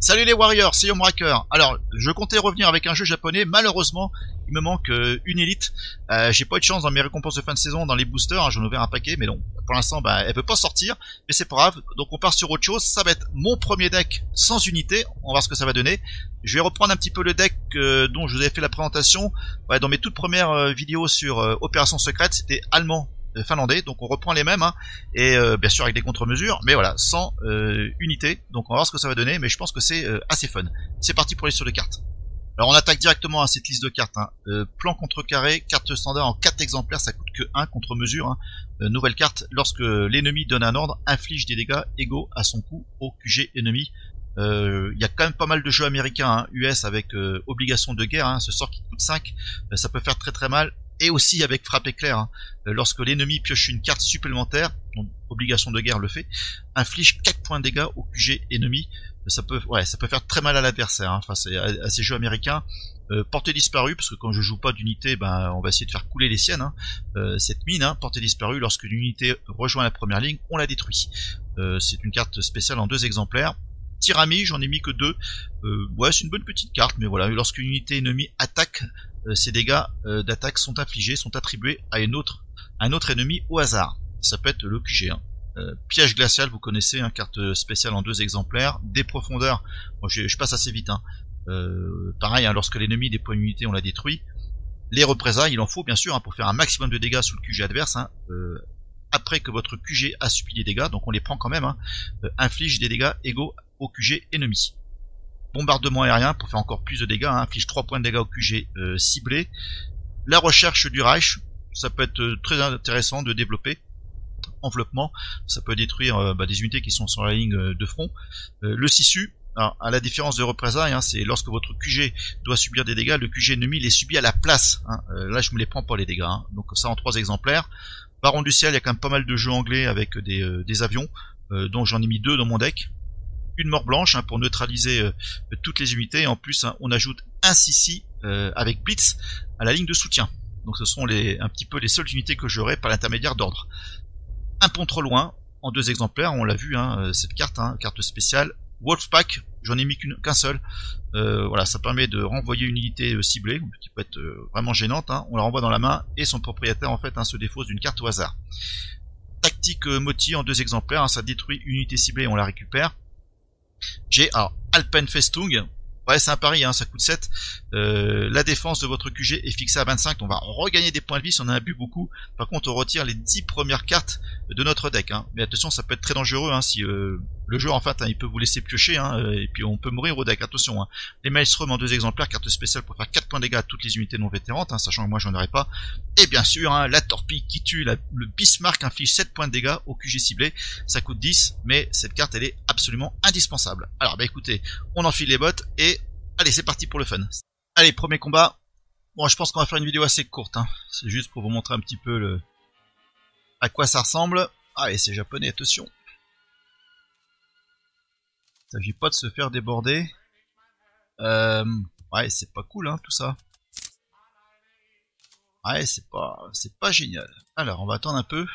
Salut les Warriors, c'est Yomraker. Alors, je comptais revenir avec un jeu japonais. Malheureusement, il me manque euh, une élite. Euh, J'ai pas eu de chance dans mes récompenses de fin de saison, dans les boosters. Hein, J'en ouvert un paquet, mais non. Pour l'instant, bah, elle peut pas sortir. Mais c'est pas grave. Donc on part sur autre chose. Ça va être mon premier deck sans unité. On va voir ce que ça va donner. Je vais reprendre un petit peu le deck euh, dont je vous avais fait la présentation. Ouais, dans mes toutes premières vidéos sur Opération Secrète, c'était allemand finlandais, donc on reprend les mêmes, hein, et euh, bien sûr avec des contre-mesures, mais voilà, sans euh, unité, donc on va voir ce que ça va donner, mais je pense que c'est euh, assez fun. C'est parti pour les sur de cartes. Alors on attaque directement à cette liste de cartes, hein. Euh, plan contre carré, carte standard en 4 exemplaires, ça coûte que 1 contre mesure, hein. Euh, nouvelle carte, lorsque l'ennemi donne un ordre, inflige des dégâts égaux à son coût au QG ennemi. Il y a quand même pas mal de jeux américains, hein, US avec euh, obligation de guerre, hein, ce sort qui coûte 5, euh, ça peut faire très très mal, et aussi avec frappe éclair, hein. Euh, lorsque l'ennemi pioche une carte supplémentaire, donc obligation de guerre le fait, inflige 4 points de dégâts au QG ennemi. Euh, Ça peut, faire très mal à l'adversaire. Hein. À, ces jeux américains. Euh, portée disparue, parce que quand je joue pas d'unité, ben on va essayer de faire couler les siennes. Hein. Cette mine, portée disparue, lorsque l'unité rejoint la première ligne, on la détruit. C'est une carte spéciale en deux exemplaires. Tirami, j'en ai mis que deux. Euh, ouais, c'est une bonne petite carte, mais voilà, lorsqu'une unité ennemie attaque, euh, ces dégâts euh, d'attaque sont infligés, sont attribués à un autre ennemi au hasard. Ça peut être le QG. Hein. Euh, piège glacial, vous connaissez, hein, carte spéciale en deux exemplaires. Des profondeurs, je, passe assez vite. Hein. Pareil, hein, lorsque l'ennemi déploie une unité, on la détruit. Les représailles, il en faut bien sûr pour faire un maximum de dégâts sous le QG adverse. Après que votre QG a subi des dégâts, donc on les prend quand même, inflige des dégâts égaux au QG ennemi. Bombardement aérien pour faire encore plus de dégâts, hein, inflige 3 points de dégâts au QG euh, ciblé. La recherche du Reich, ça peut être euh, très intéressant de développer. Enveloppement, ça peut détruire euh, bah, des unités qui sont sur la ligne de front. Le Sissu, alors, à la différence de représailles, hein, c'est lorsque votre QG doit subir des dégâts, le QG ennemi les subit à la place. Hein. Là, je me les prends pas les dégâts. Donc ça en trois exemplaires. Baron du ciel, il y a quand même pas mal de jeux anglais avec des, des avions, euh, dont j'en ai mis deux dans mon deck. Une mort blanche hein, pour neutraliser euh, toutes les unités. En plus, hein, on ajoute un Sissi euh, avec Blitz à la ligne de soutien. Donc ce sont un petit peu les seules unités que j'aurai par l'intermédiaire d'ordre. Un pont trop loin, en deux exemplaires, on l'a vu, hein, euh, cette carte, carte spéciale. Wolfpack, j'en ai mis qu'un seul. Voilà, ça permet de renvoyer une unité ciblée, qui peut être vraiment gênante. On la renvoie dans la main et son propriétaire en fait se défausse d'une carte au hasard. Tactique Moti en deux exemplaires, ça détruit une unité ciblée et on la récupère. J'ai alors Alpenfestung. Ouais, c'est un pari, hein, ça coûte 7. Euh, la défense de votre QG est fixée à 25, on va regagner des points de vie si on a bu beaucoup. Par contre, on retire les 10 premières cartes de notre deck. Hein. Mais attention, ça peut être très dangereux hein, si euh, le jeu en fait, hein, il peut vous laisser piocher, hein, euh, et puis on peut mourir au deck. Attention, hein. les Maelstrom en deux exemplaires, carte spéciale pour faire 4 points de dégâts à toutes les unités non vétérantes, hein, sachant que moi j'en aurais pas. Et bien sûr, la torpille qui tue, le Bismarck inflige 7 points de dégâts au QG ciblé. Ça coûte 10, mais cette carte elle est absolument indispensable. Alors bah écoutez, on enfile les bottes et allez c'est parti pour le fun. Allez, premier combat. Bon, je pense qu'on va faire une vidéo assez courte. C'est juste pour vous montrer un petit peu le à quoi ça ressemble. Ah, et c'est japonais, attention. Il s'agit pas de se faire déborder. Euh, ouais, c'est pas cool, hein, tout ça. Ouais, c'est pas, c'est pas génial. Alors, on va attendre un peu.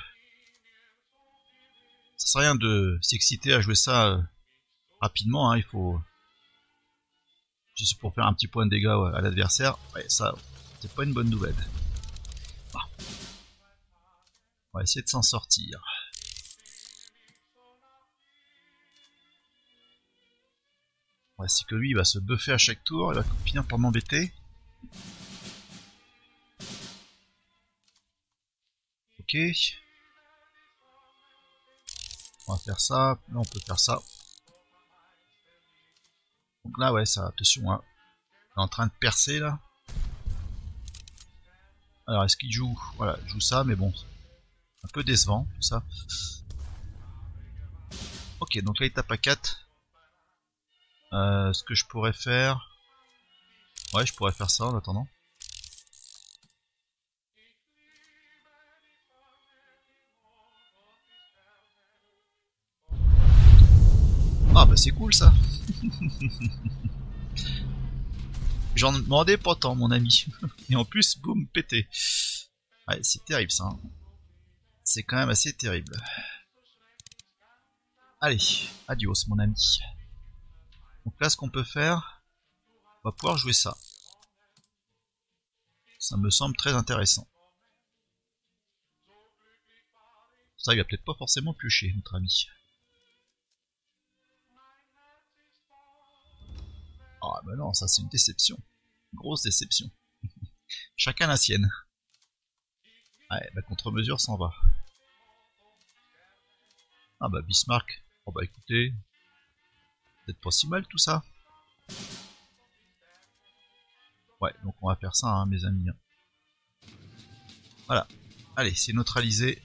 Ça sert à rien de s'exciter à jouer ça euh, rapidement, hein, il faut... Juste pour faire un petit point de dégâts à l'adversaire. Ouais, ça, c'est pas une bonne nouvelle. On va essayer de s'en sortir. Ouais, c'est que lui, il va se buffer à chaque tour, il va finir par m'embêter. Ok. On va faire ça, là on peut faire ça. Donc là, ouais, ça, attention, hein. Il est en train de percer, là. Alors, est-ce qu'il joue? Voilà, il joue ça, mais bon. Un peu décevant, tout ça. Ok, donc là, il tape à 4. Euh, ce que je pourrais faire... Ouais, je pourrais faire ça en attendant. Ah bah c'est cool ça J'en demandais pas tant mon ami. Et en plus, boum, pété. Ouais, c'est terrible ça. hein. C'est quand même assez terrible. Allez, adios mon ami. Donc là, ce qu'on peut faire, on va pouvoir jouer ça. Ça me semble très intéressant. Ça, il va peut-être pas forcément piocher, notre ami. Ah bah non, ça c'est une déception. grosse déception. Chacun la sienne. Ouais, bah contre-mesure s'en va. Ah bah Bismarck. Oh bah écoutez, peut-être pas si mal tout ça. Ouais, donc on va faire ça, hein, mes amis. Voilà. Allez, c'est neutralisé.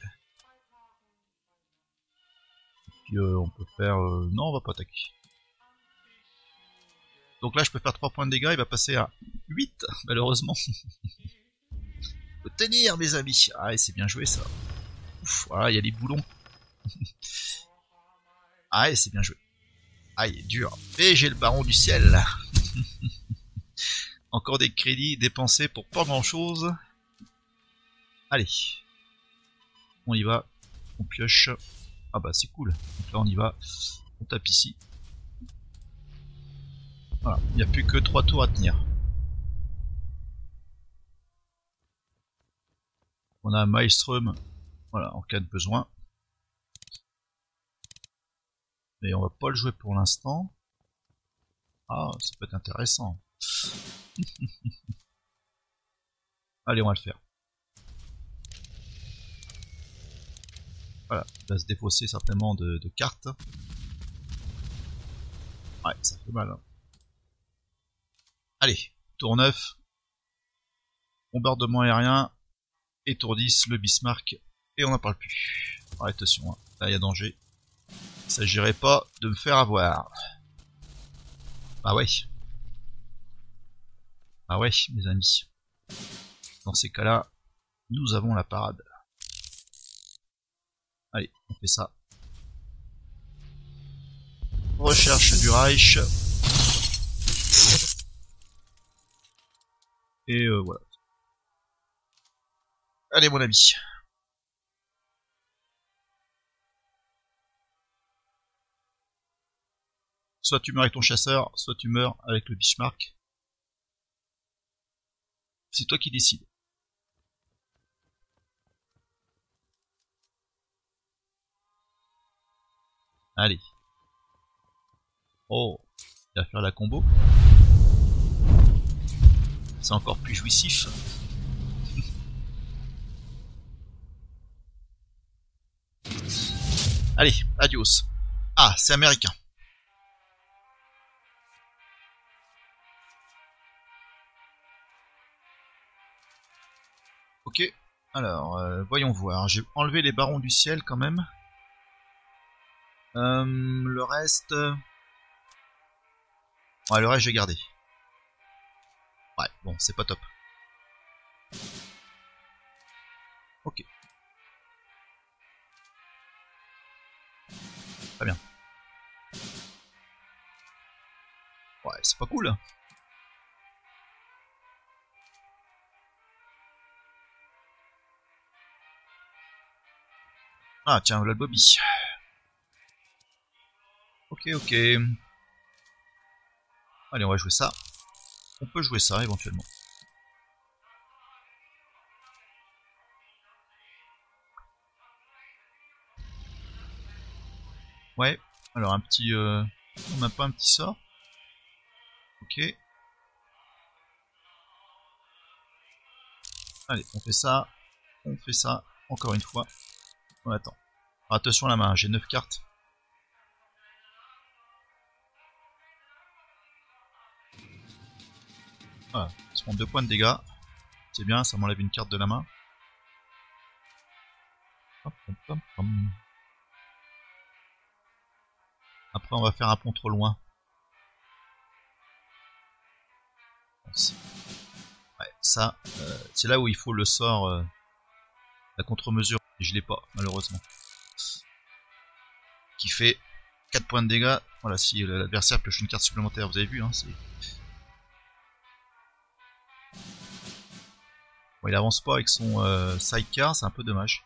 Et puis euh, on peut faire... Euh, non, on va pas attaquer. Donc là, je peux faire 3 points de dégâts, il va passer à 8, malheureusement. Faut tenir, mes amis. Ah, c'est bien joué, ça. Ouf, voilà, il y a les boulons. ah, c'est bien joué. Ah, il est dur. Et j'ai le baron du ciel. Encore des crédits dépensés pour pas grand chose. Allez. On y va. On pioche. Ah bah c'est cool. Là on y va. On tape ici. Voilà. Il n'y a plus que 3 tours à tenir. On a Maelstrom. Voilà, en cas de besoin. Mais on va pas le jouer pour l'instant. Ah, ça peut être intéressant. Allez, on va le faire. Voilà, il va se défausser certainement de, cartes. Ouais, ça fait mal. Hein. Allez, tour 9. Bombardement aérien. Et tour 10, le Bismarck. Et on n'en parle plus. attention, hein. là il y a danger. Il s'agirait pas de me faire avoir. Ah ouais. Ah ouais, mes amis. Dans ces cas-là, nous avons la parade. Allez, on fait ça. Recherche du Reich. Et euh, voilà. Allez mon ami. Soit tu meurs avec ton chasseur, soit tu meurs avec le Bismarck. C'est toi qui décides. Allez. Oh, il va faire la combo. C'est encore plus jouissif. Allez, adios. Ah, c'est américain. Ok, alors, euh, voyons voir. J'ai enlevé les barons du ciel quand même. Euh, le reste... Ouais, le reste j'ai gardé. Ouais, bon, c'est pas top. Ok. Très bien. Ouais, c'est pas cool. Ah tiens, voilà le Bobby. Ok, ok. Allez, on va jouer ça. On peut jouer ça éventuellement. Ouais, alors un petit... Euh... On n'a pas un petit sort Ok. Allez, on fait ça. On fait ça. Encore une fois. On attend. Attention à la main, j'ai 9 cartes. Voilà, se prend 2 points de dégâts. C'est bien, ça m'enlève une carte de la main. Après, on va faire un pont trop loin. Ouais, ça, euh, c'est là où il faut le sort, euh, la contre-mesure. Je l'ai pas, malheureusement qui fait 4 points de dégâts. Voilà, si l'adversaire pioche une carte supplémentaire, vous avez vu, hein. Bon, il avance pas avec son euh, sidecar, c'est un peu dommage.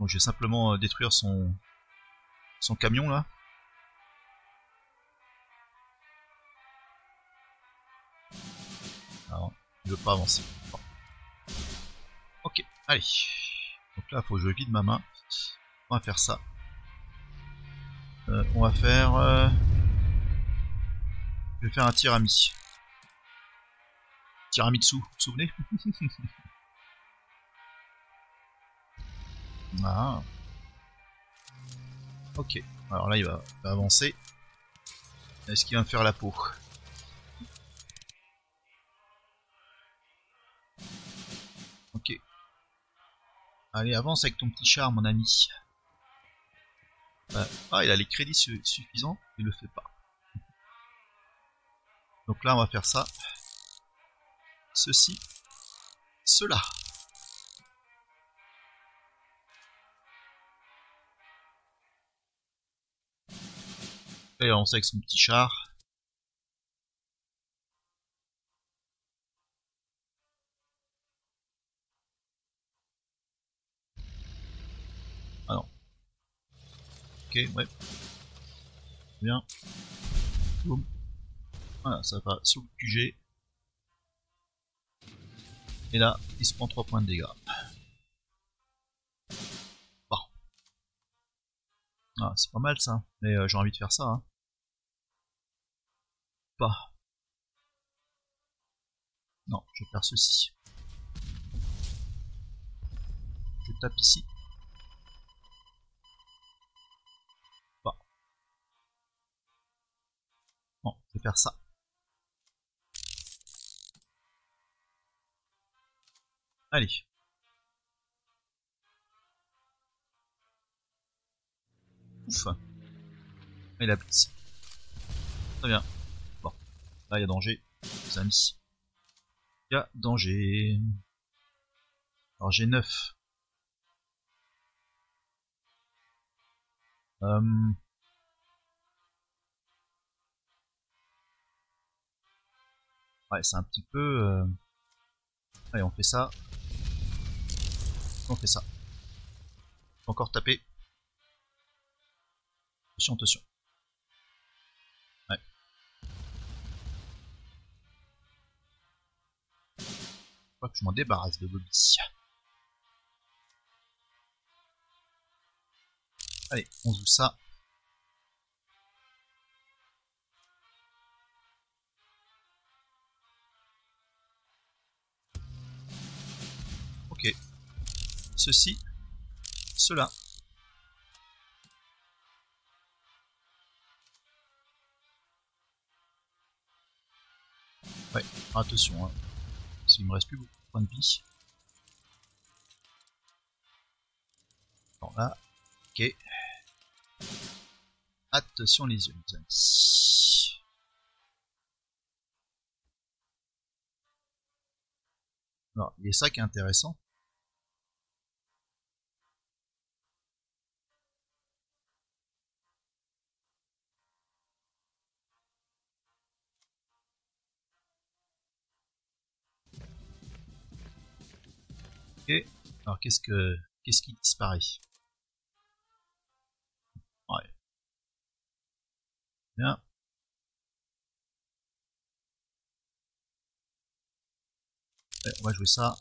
Donc je vais simplement euh, détruire son, son camion là. Alors, il veut pas avancer. Ok, allez. Donc là, il faut que je vide ma main. On va faire ça. Euh, on va faire... Euh, je vais faire un tirami. Tiramisu, vous vous souvenez? Ah. Ok. Alors là, il va, avancer. Est-ce qu'il va me faire la peau? Ok. Allez, avance avec ton petit char, mon ami. Ah, il a les crédits suffisants, il le fait pas. Donc là, on va faire ça. Ceci. Cela. Et on sait avec son petit char. Ouais. Bien. Boum. Voilà, ça va sous le QG. Et là, il se prend 3 points de dégâts. Bon. Ah, c'est pas mal ça. Mais euh, j'ai envie de faire ça. Hein. Pas. Non, je vais faire ceci. Je tape ici. Je vais faire ça. Allez. Ouf. Il a blitz. Très bien. Bon. Là, il y a danger, les amis. Il y a danger. Alors, j'ai 9. Euh... Ouais, c'est un petit peu... Euh... Allez, on fait ça. On fait ça. Encore taper. Attention, attention. Ouais. Je crois que je m'en débarrasse de Bobby. Allez, on joue ça. Ceci, cela. Ouais, attention, hein. parce me reste plus beaucoup de points de vie. Bon là, ok. Attention les yeux. Alors, il y a ça qui est intéressant. Alors qu'est-ce que qu'est-ce qui disparaît? Ouais. Bien. on va jouer ça.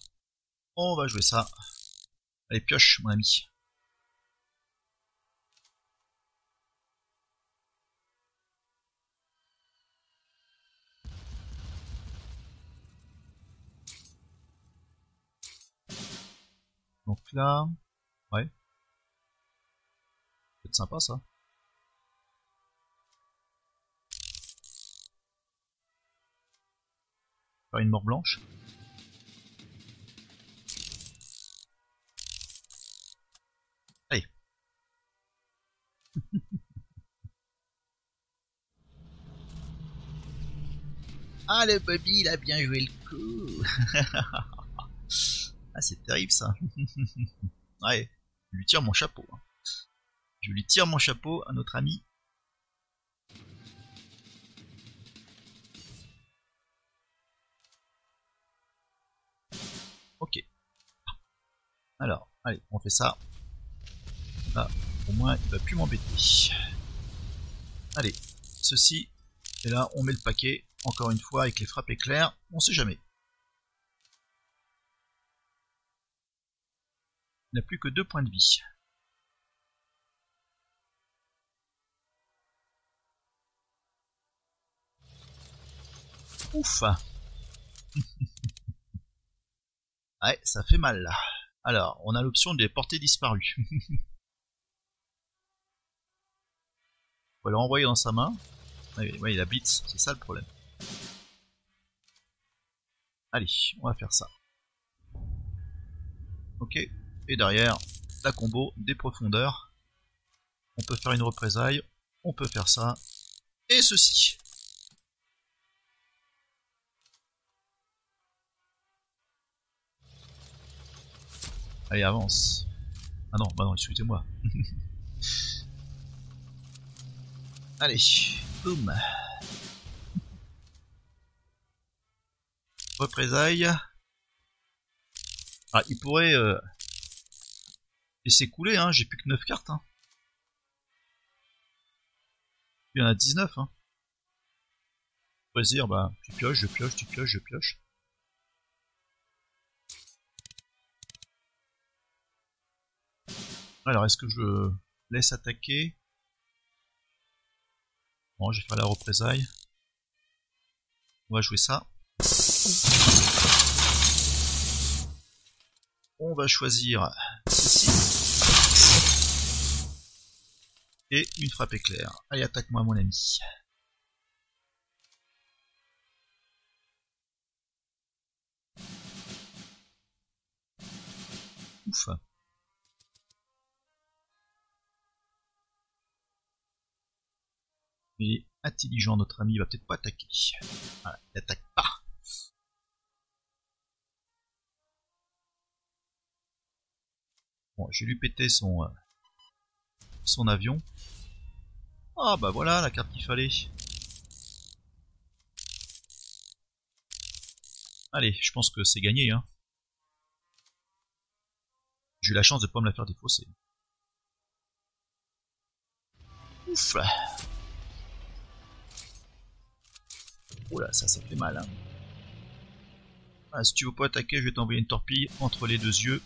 On va jouer ça. Allez, pioche, mon ami. Donc là, ouais. C'est sympa ça. Une mort blanche. Allez. ah le Bobby il a bien joué le coup Ah, c'est terrible ça. ouais, je lui tire mon chapeau. Hein. Je lui tire mon chapeau à notre ami. Ok. Alors, allez, on fait ça. Là, au moins, il va plus m'embêter. Allez, ceci. Et là, on met le paquet. Encore une fois, avec les frappes éclairs. On sait jamais. N'a plus que deux points de vie. Ouf Ouais, ça fait mal là. Alors, on a l'option des portées disparues. on va le renvoyer dans sa main. Ouais, il a blitz, c'est ça le problème. Allez, on va faire ça. Ok, et derrière, la combo des profondeurs. On peut faire une représaille, on peut faire ça, et ceci. Allez, avance. Ah non, bah non, excusez-moi. Allez, boum. Représailles. Ah, il pourrait euh, laisser couler, hein, j'ai plus que 9 cartes. Hein. Il y en a 19. Hein. Dire, bah, tu pioches, je pioche, tu pioches, je pioche. Alors, est-ce que je laisse attaquer? Bon, je vais faire la représaille. On va jouer ça. On va choisir ceci. Et une frappe éclair. Allez, attaque-moi mon ami. Ouf. Mais intelligent, notre ami, il va peut-être pas attaquer. Voilà, il attaque pas. Bon, je vais lui péter son, euh, son avion. Ah bah voilà la carte qu'il fallait. Allez, je pense que c'est gagné. Hein. J'ai eu la chance de pas me la faire défausser. Ouf Oula, ça, ça fait mal. Hein. Ah, si tu veux pas attaquer, je vais t'envoyer une torpille entre les deux yeux.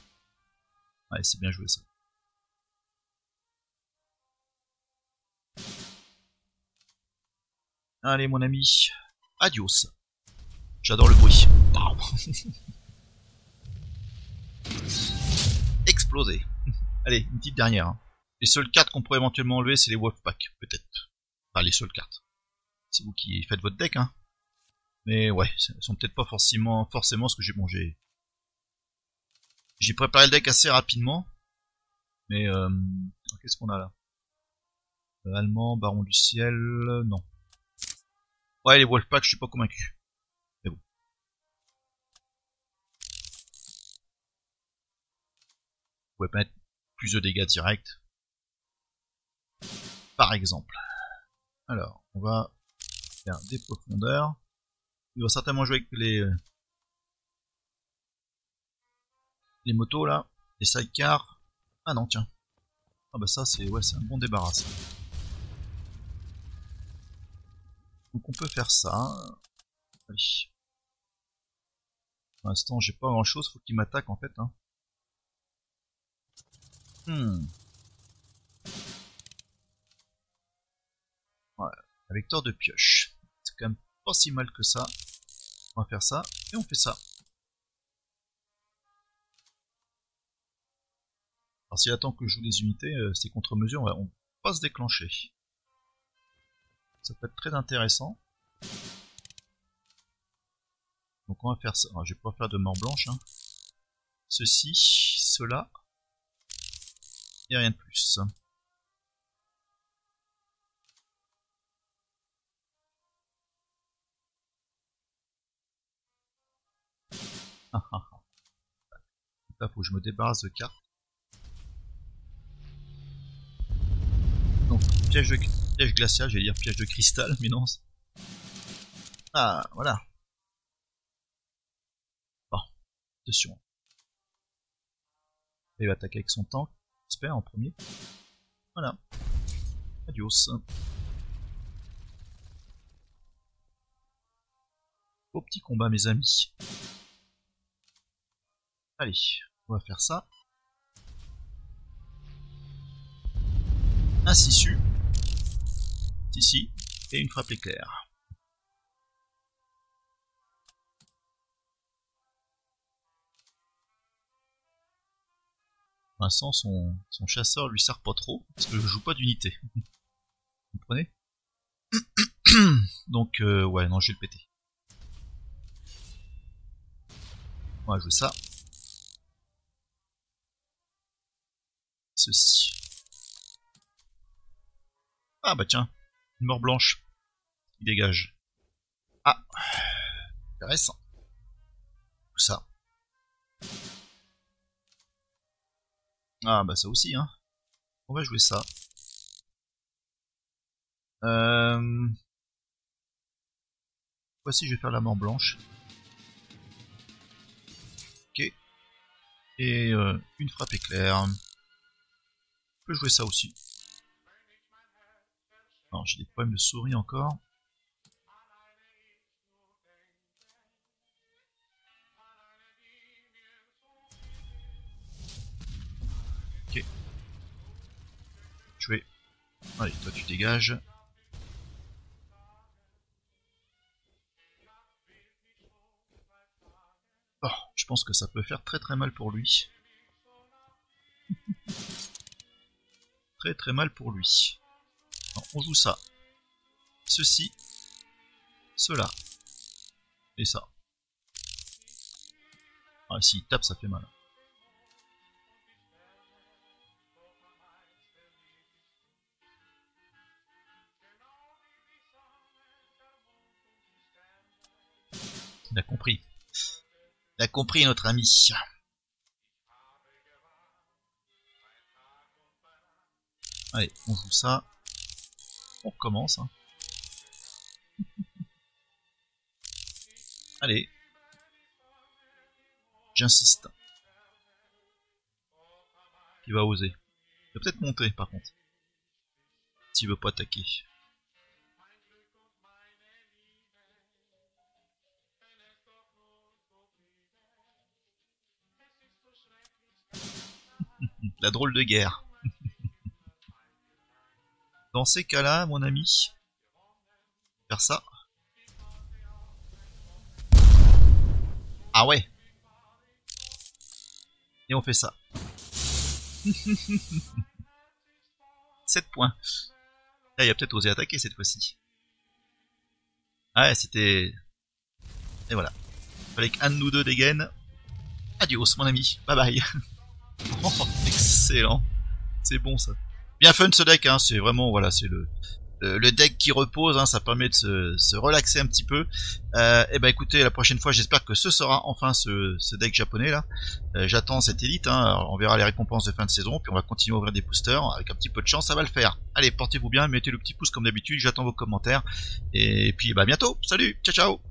Ouais, c'est bien joué ça. Allez mon ami, adios. J'adore le bruit. Explosé. Allez, une petite dernière. Hein. Les seules cartes qu'on pourrait éventuellement enlever, c'est les Wolfpack, peut-être. Enfin, les seules cartes. C'est vous qui faites votre deck, hein. Mais ouais, ce sont peut-être pas forcément, forcément ce que j'ai mangé. J'ai préparé le deck assez rapidement. Mais euh, qu'est-ce qu'on a là? Euh, Allemand, Baron du Ciel, non. Ouais, les Wolfpack, je suis pas convaincu. Mais bon. Vous pouvez mettre plus de dégâts directs. Par exemple. Alors, on va faire des profondeurs. Il va certainement jouer avec les euh, les motos là, les sidecars. Ah non tiens. Ah bah ça c'est ouais un bon débarras. Donc on peut faire ça. Allez. Pour l'instant j'ai pas grand chose, faut qu'il m'attaque en fait. Hein. Hmm. Ouais, avec tort de pioche. C'est quand même pas si mal que ça. On va faire ça, et on fait ça. Alors s'il attend que je joue des unités, euh, c'est contre mesure, on va, pas se déclencher. Ça peut être très intéressant. Donc on va faire ça. Alors, je vais pas faire de mort blanche. Hein. Ceci, cela, et rien de plus. Là, faut que je me débarrasse de cartes. Donc, piège, de, piège glacial, j'allais dire piège de cristal, mais non. Ah, voilà. Bon, attention. Il va attaquer avec son tank, j'espère, en premier. Voilà. Adios. Beau petit combat, mes amis. Allez, on va faire ça. Ainsi su ici, et une frappe éclair. L'instant, son, son chasseur lui sert pas trop, parce que je joue pas d'unité. Vous comprenez? Donc, euh, ouais, non, je vais le péter. On va jouer ça. Ceci. Ah bah tiens, une mort blanche. Il dégage. Ah, intéressant. Ça? Ah bah ça aussi, hein. On va jouer ça. Euh... Voici, je vais faire la mort blanche. Ok. Et euh, une frappe éclair. Je peux jouer ça aussi. Non, j'ai des problèmes de souris encore. Ok. Vais... Allez, toi tu dégages. Oh, je pense que ça peut faire très très mal pour lui. très très mal pour lui. On joue ça. Ceci. Cela. Et ça. Ah, s'il tape, ça fait mal. Il a compris. Il a compris notre ami. Allez, on joue ça. On recommence. Hein. Allez. J'insiste. Il va oser. Il va peut-être monter par contre. S'il veut pas attaquer. La drôle de guerre. Dans ces cas-là, mon ami, faire ça. Ah ouais. Et on fait ça. 7 points. Là, il a peut-être osé attaquer cette fois-ci. Ah ouais, c'était... Et voilà. Fallait qu'un de nous deux dégaine. Adios, mon ami. Bye bye. Oh, excellent. C'est bon ça. Bien fun ce deck, hein. c'est vraiment voilà, c'est le le deck qui repose, hein, ça permet de se, relaxer un petit peu. Euh, et ben écoutez, la prochaine fois, j'espère que ce sera enfin ce, ce deck japonais là. Euh, J'attends cette élite, hein, on verra les récompenses de fin de saison, puis on va continuer à ouvrir des boosters. Avec un petit peu de chance, ça va le faire. Allez, portez-vous bien, mettez le petit pouce comme d'habitude, j'attends vos commentaires. Et puis bah bientôt, salut, ciao ciao